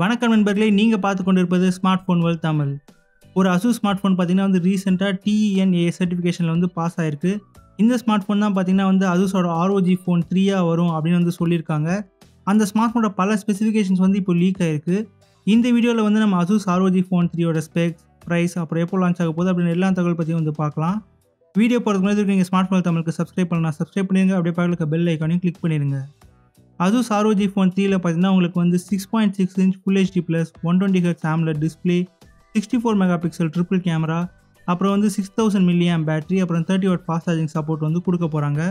வணக்கம் நண்பர்களே நீங்கள் பார்த்து கொண்டிருப்பது ஸ்மார்ட் ஃபோன் வேல் தமிழ் ஒரு அசூஸ் ஸ்மார்ட் ஃபோன் பார்த்தீங்கன்னா வந்து ரீசெண்டாக டிஎன்ஏ சர்டிஃபிகேஷனில் வந்து பாஸ் ஆயிருக்கு. இந்த ஸ்மார்ட் ஃபோன் தான் பார்த்தீங்கன்னா வந்து அசூஸோட ஆர்ஓஜி ஃபோன் த்ரீயாக வரும் அப்படின்னு வந்து சொல்லியிருக்காங்க. அந்த ஸ்மார்ட் ஃபோனோட பல ஸ்பெசிஃபிகேஷன்ஸ் வந்து இப்போ லீக் ஆயிருக்கு. இந்த வீடியோவில் வந்து நம்ம அசூஸ் ஆர்ஓஜி ஃபோன் த்ரீயோட ஸ்பெக்ஸ் ப்ரைஸ் அப்புறம் எப்போ லான்ச் ஆக போகுது அப்படின்னு எல்லா தகவல் பற்றியும் வந்து பார்க்கலாம். வீடியோ போகிறதுக்கு முன்னாடி நீங்கள் ஸ்மார்ட் ஃபோன் தமிழுக்கு சப்ஸ்கிரைப் பண்ணலாம். சப்ஸ்கிரைப் பண்ணிடுங்க அப்படியே பக்கத்தில் பெல் ஐக்கானையும் கிளிக் பண்ணிடுங்க அதுவும் சாரோஜி ஃபோன் த்ரீயில் பார்த்தீங்கன்னா உங்களுக்கு வந்து six point six inch full HD plus one twenty head AMOLED display sixty four megapixel triple camera அப்புறம் வந்து சிக்ஸ் தௌசண்ட் மில்லியம் பேட்டரி அப்புறம் thirty watt fast charging support வந்து கொடுக்க போகிறாங்க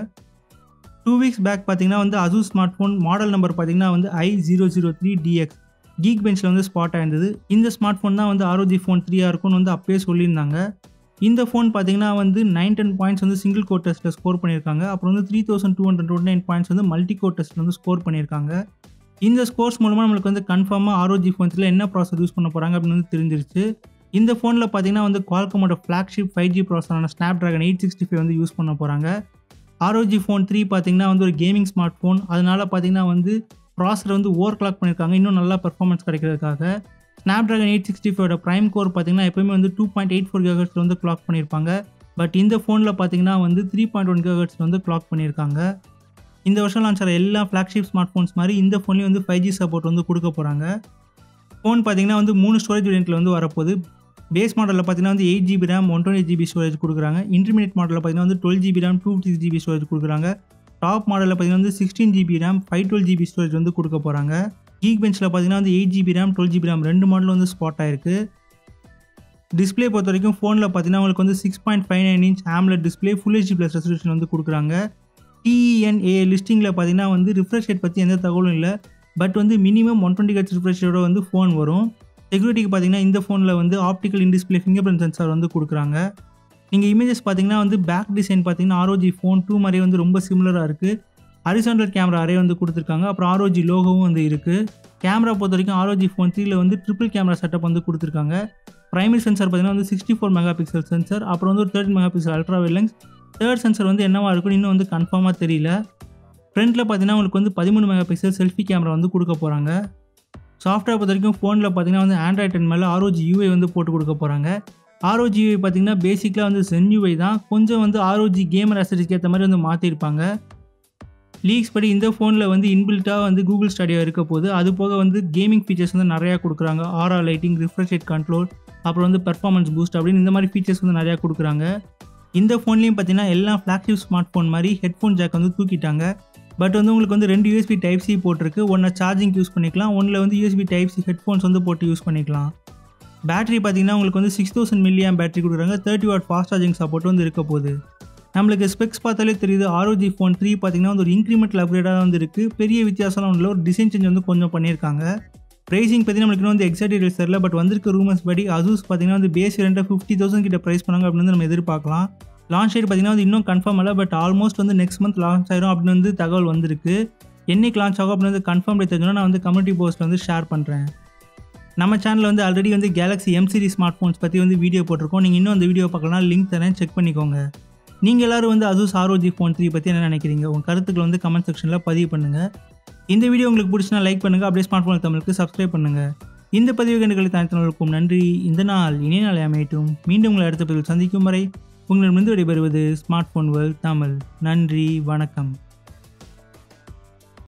டூ வீக்ஸ் பேக் பார்த்தீங்கன்னா வந்து Asus smartphone model number பார்த்தீங்கன்னா வந்து I zero zero three DX geek பெஞ்சில் வந்து ஸ்பாட் ஆயிருந்தது இந்த ஸ்மார்ட் ஃபோன் தான் வந்து ஆரோஜி ஃபோன் த்ரீயாக இருக்கும்னு வந்து அப்பயே சொல்லியிருந்தாங்க. இந்த ஃபோன் பார்த்தீங்கன்னா வந்து நைன் டென் பாயிண்ட்ஸ் வந்து சிங்கிள் கோர் டெஸ்ட்டில் ஸ்கோர் பண்ணியிருக்காங்க. அப்புறம் வந்து three thousand two hundred twenty nine points வந்து மல்டி கோர் டெஸ்ட்டில் வந்து ஸ்கோர் பண்ணியிருக்காங்க. இந்த ஸ்கோர்ஸ் மூலமாக நம்மளுக்கு வந்து கன்ஃபார்மாக ஆரோஜி ஃபோன்ஸில் என்ன ப்ராசர் யூஸ் பண்ண போகிறாங்க அப்படின்னு வந்து தெரிஞ்சிருச்சு. இந்த ஃபோனில் பார்த்தீங்கன்னா வந்து குவால்கமோட ஃப்ளாக்ஷிப் ஃபைவ் ஜி ப்ராசரான Snapdragon eight sixty five வந்து யூஸ் பண்ண போகிறாங்க ஆரோஜி ஃபோன் த்ரீ பார்த்தீங்கன்னா வந்து ஒரு கேமிங் ஸ்மார்ட் ஃபோன் அதனால பார்த்தீங்கன்னா வந்து ப்ராசர் வந்து ஓவர் கிளாக் பண்ணியிருக்காங்க. இன்னும் நல்லா பர்ஃபார்மன்ஸ் கிடைக்கிறதுக்காக. ஸ்னாப் ட்ராகன் எயிட் சிக்ஸ்டி ஃபைவோட ப்ரைம் கோர் பார்த்தீங்கன்னா எப்போயுமே வந்து டூ பாயிண்ட் எயிட் ஃபோர் கிகர்ஸில் வந்து கிளாக் பண்ணியிருப்பாங்க பட் இந்த ஃபோனில் பார்த்தீங்கன்னா வந்து த்ரீ பாயிண்ட் ஒன் கிகர்ஸில் வந்து கிளாக் பண்ணியிருக்காங்க இந்த வருஷம் லான்ச் ஆகிற எல்லா ஃப்ளாக்ஷிப் ஸ்மார்ட் ஃபோன்ஸ் மாதிரி இந்த ஃபோன்லேயும் வந்து ஃபைவ் ஜி சப்போர்ட் வந்து கொடுக்க போகிறாங்க ஃபோன் பார்த்தீங்கன்னா வந்து மூணு ஸ்டோரேஜ் வேரியண்ட்டில் வந்து வரப்போகுது. பேஸ் மாடலில் பார்த்தீங்கன்னா வந்து eight GB RAM one twenty GB storage கொடுக்குறாங்க. இன்டர்மீடியட் மாடலில் பார்த்தீங்கன்னா வந்து twelve GB RAM two six GB storage கொடுக்குறாங்க. டாப் மாடலில் பார்த்தீங்கன்னா வந்து sixteen GB RAM five twelve GB storage வந்து கொடுக்க போகிறாங்க கீக் பெஞ்சில் பார்த்தீங்கன்னா வந்து eight GB RAM twelve GB RAM ரெண்டு மாடல் வந்து ஸ்பாட் ஆயிருக்கு. டிஸ்பிளே பொறுத்த வரைக்கும் ஃபோனில் பார்த்தீங்கன்னா உங்களுக்கு வந்து six point five nine inch AMOLED display full HD plus resolution வந்து கொடுக்குறாங்க. டிஎன்ஏ லிஸ்டிங்கில் பார்த்தீங்கன்னா வந்து ரிஃப்ரெஷ் ரேட் பற்றி எந்த தகவலும் இல்லை. பட் வந்து minimum one twenty H refresh வந்து ஃபோன் வரும். செக்யூரிட்டிக்கு பார்த்தீங்கன்னா இந்த ஃபோனில் வந்து optical in display fingerprint sensor வந்து கொடுக்குறாங்க. நீங்கள் இமேஜஸ் பார்த்தீங்கன்னா வந்து பேக் டிசைன் பார்த்தீங்கன்னா ஆரோஜி ஃபோன் டூ மாதிரியே வந்து ரொம்ப சிமிலராக இருக்குது ஹரிசாண்டல் கேமரா அரே வந்து கொடுத்துருக்காங்க. அப்புறம் ஆரோஜி லோகோவும் வந்து இருக்குது கேமரா பொறுத்த வரைக்கும் ஆரோஜி ஃபோன் த்ரீல வந்து ட்ரிபிள் கேமரா செட்டப் வந்து கொடுத்துருக்காங்க. ப்ரைமரி சென்சார் பார்த்தீங்கன்னா வந்து sixty four megapixel sensor அப்புறம் வந்து ஒரு தேர்ட்டின் மெகா பிக்சல் அல்ட்ரா வெல்லங்ஸ் தேர்ட் சென்சார் வந்து என்னவா இருக்குன்னு இன்னும் வந்து கன்ஃபார்மாக தெரியல. ஃப்ரண்ட்டில் பார்த்தீங்கன்னா உங்களுக்கு வந்து பதிமூணு மெகா பிக்சல் செல்ஃபி கேமரா வந்து கொடுக்க போகிறாங்க சாஃப்ட்வேர் பொறுத்த வரைக்கும் ஃபோனில் பார்த்தீங்கன்னா வந்து ஆண்ட்ராய்ட் டென் மேலே ஆரோஜி யூஐ வந்து போட்டு கொடுக்க போகிறாங்க ஆரோஜி யூஐ பார்த்தீங்கன்னா பேசிக்கலாக வந்து சென் யூஐ தான். கொஞ்சம் வந்து ஆரோஜி கேமர் அசரிஸ்க்கு ஏற்ற மாதிரி வந்து மாற்றிருப்பாங்க லீக்ஸ் படி இந்த ஃபோனில் வந்து இன்பில்ட்டாக வந்து கூகுள் ஸ்டடியோ இருக்க போது அது போக வந்து கேமிங் ஃபீச்சர்ஸ் வந்து நிறையா கொடுக்குறாங்க. Aura lighting refresh rate control அப்புறம் வந்து பெர்ஃபார்மன்ஸ் பூஸ்ட் அப்படின்னு இந்த மாதிரி ஃபீச்சர்ஸ் வந்து நிறையா கொடுக்குறாங்க. இந்த ஃபோன்லேயும் பார்த்தீங்கன்னா எல்லா ஃப்ளாக்ஷிப் ஸ்மார்ட் ஃபோன் மாதிரி ஹெட்ஃபோன் ஜாக் வந்து தூக்கிட்டாங்க. பட் வந்து உங்களுக்கு வந்து ரெண்டு யூஎஸ்பி டைப் சி போட்டிருக்கு. ஒன்றை சார்ஜிங் யூஸ் பண்ணிக்கலாம் ஒன்றில் வந்து யூஎஸ்பி டைப் சி ஹெட்ஃபோன்ஸ் வந்து போட்டு யூஸ் பண்ணிக்கலாம். பேட்டரி பார்த்தீங்கன்னா உங்களுக்கு வந்து சிக்ஸ் தௌசண்ட் மில்லியம் பேட்டரி கொடுக்குறாங்க. Thirty watt fast charging support வந்து இருக்க போகுது. நம்மளுக்கு ஸ்பெக்ஸ் பார்த்தாலே தெரியுது. ஆரோஜி ஃபோன் த்ரீ பார்த்தீங்கன்னா வந்து ஒரு இன்க்ரிமெண்டல் அப்கிரேடாக வந்து இருக்குது பெரிய வித்தியாசம்லாம் ஒன்றில் ஒரு டிசைன் சேஞ்ச் வந்து கொஞ்சம் பண்ணியிருக்காங்க. ப்ரைஸிங் பற்றி நம்மளுக்கு இன்னும் வந்து எக்ஸாக்ட் டீடைல்ஸ் தெரியல. பட் வந்திருக்க ரூமர்ஸ் படி அசூஸ் பார்த்தீங்கன்னா வந்து பேஸ் ரெண்டாக ஃபிஃப்டி தௌசண்ட் கிட்ட ப்ரைஸ் பண்ணாங்க அப்படின்னு நம்ம எதிர்பார்க்கலாம். லான்ச் டேட் பார்த்தீங்கன்னா வந்து இன்னும் கன்ஃபார்ம் இல்லை பட் ஆல்மோஸ்ட் வந்து நெக்ஸ்ட் மந்த் லான்ச் ஆயிரும் அப்படின்னு வந்து தகவல் வந்திருக்கு. என்னைக்கு லான்ச் ஆகும் அப்படின்னு வந்து கன்ஃபார்ம் டேட் தெரிஞ்சோன்னா நான் வந்து கம்யூனிட்டி போஸ்ட்டில் வந்து ஷேர் பண்ணுறேன் நம்ம சேனலில் வந்து ஆல்ரெடி வந்து Galaxy M series smartphones பற்றி வந்து வீடியோ போட்டிருக்கோம். நீங்கள் இன்னும் அந்த வீடியோ பார்க்கலாம் லிங்க் தரேன். செக் பண்ணிக்கோங்க. நீங்கள் எல்லோரும் வந்து அது சாரோஜி ஃபோன் த்ரீ பற்றி என்ன நினைக்கிறீங்க? உங்கள் கருத்துக்களை வந்து கமெண்ட் செக்ஷனில் பதிவு பண்ணுங்கள் இந்த வீடியோ உங்களுக்கு பிடிச்சினா லைக் பண்ணுங்கள் அப்படியே ஸ்மார்ட் ஃபோன் தமிழுக்கு சப்ஸ்கிரைப் பண்ணுங்கள் இந்த பதிவு கண்டுகளை தனித்தவர்களுக்கும் நன்றி. இந்த நாள் இனிய நாளை அமையட்டும். மீண்டும் உங்களை அடுத்த பதிவில் சந்திக்கும் வரை உங்களிடமிருந்து விடைபெறுவது ஸ்மார்ட் ஃபோன் வேர்ல்ட் தமிழ். நன்றி. வணக்கம்.